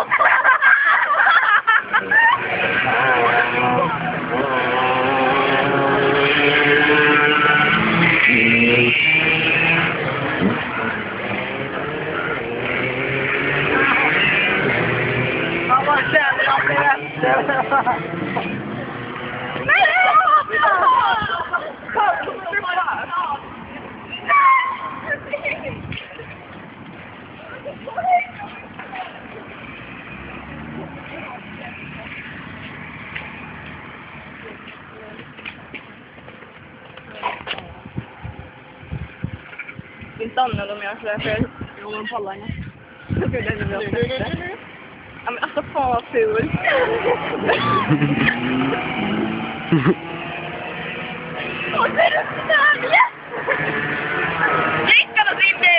Allah Inte Anna de gör sådär för jo, de pallar inte. Det det. Ja men alltså fan vad ful. Och så är det snögle! Dricka då Cindy!